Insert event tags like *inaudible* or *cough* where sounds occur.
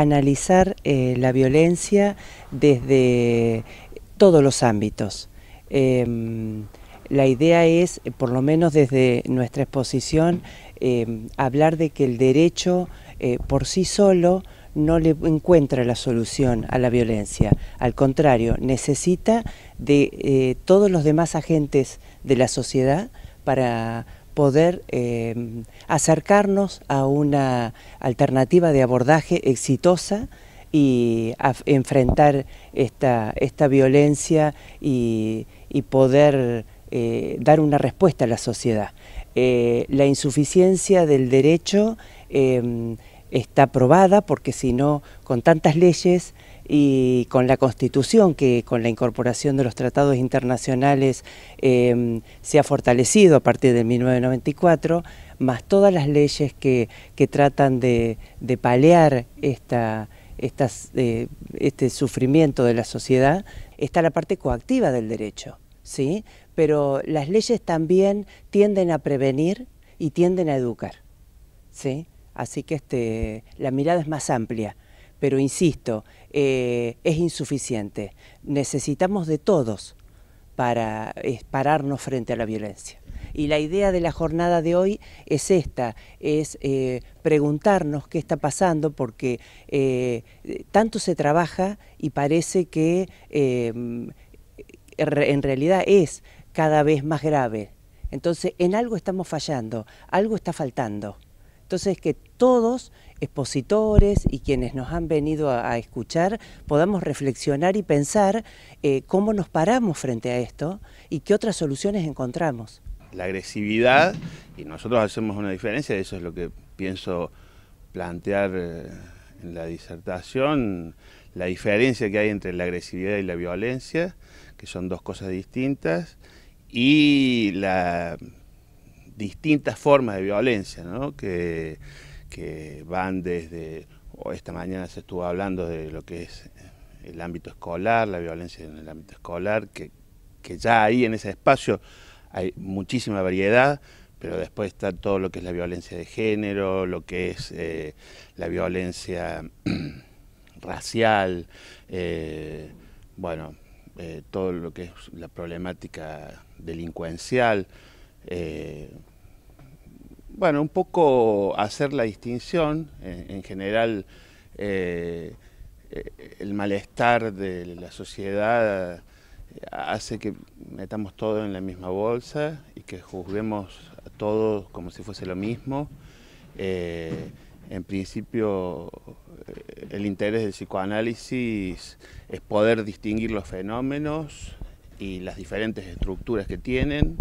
analizar eh, la violencia desde todos los ámbitos. Em, la idea es, por lo menos desde nuestra exposición, em, hablar de que el derecho eh, por sí solo no le encuentra la solución a la violencia. Al contrario, necesita de eh, todos los demás agentes de la sociedad para poder em, acercarnos a una alternativa de abordaje exitosa y enfrentar esta, esta violencia y, poder eh, dar una respuesta a la sociedad. Eh, la insuficiencia del derecho em, está probada porque si no, con tantas leyes y con la Constitución, que con la incorporación de los tratados internacionales em, se ha fortalecido a partir de 1994, más todas las leyes que, tratan de, palear esta, eh, este sufrimiento de la sociedad, está la parte coactiva del derecho, ¿sí? pero las leyes también tienden a prevenir y tienden a educar. ¿sí? Así que este, la mirada es más amplia, pero insisto, eh, es insuficiente. Necesitamos de todos para pararnos frente a la violencia. Y la idea de la jornada de hoy es esta, es eh, preguntarnos qué está pasando porque eh, tanto se trabaja y parece que en realidad es cada vez más grave. Entonces en algo estamos fallando, algo está faltando. Entonces, que todos, expositores y quienes nos han venido a, escuchar, podamos reflexionar y pensar eh, cómo nos paramos frente a esto y qué otras soluciones encontramos. La agresividad, y nosotros hacemos una diferencia, eso es lo que pienso plantear eh, en la disertación, la diferencia que hay entre la agresividad y la violencia, que son dos cosas distintas, y la distintas formas de violencia, ¿no? que, que van desde, esta mañana se estuvo hablando de lo que es el ámbito escolar, la violencia en el ámbito escolar, que, que ya ahí en ese espacio hay muchísima variedad, pero después está todo lo que es la violencia de género, lo que es eh, la violencia *clears throat* racial, eh, bueno, eh, todo lo que es la problemática delincuencial. Bueno, un poco hacer la distinción, en, general eh, el malestar de la sociedad hace que metamos todo en la misma bolsa y que juzguemos a todos como si fuese lo mismo. Eh, en principio, eh, el interés del psicoanálisis es poder distinguir los fenómenos y las diferentes estructuras que tienen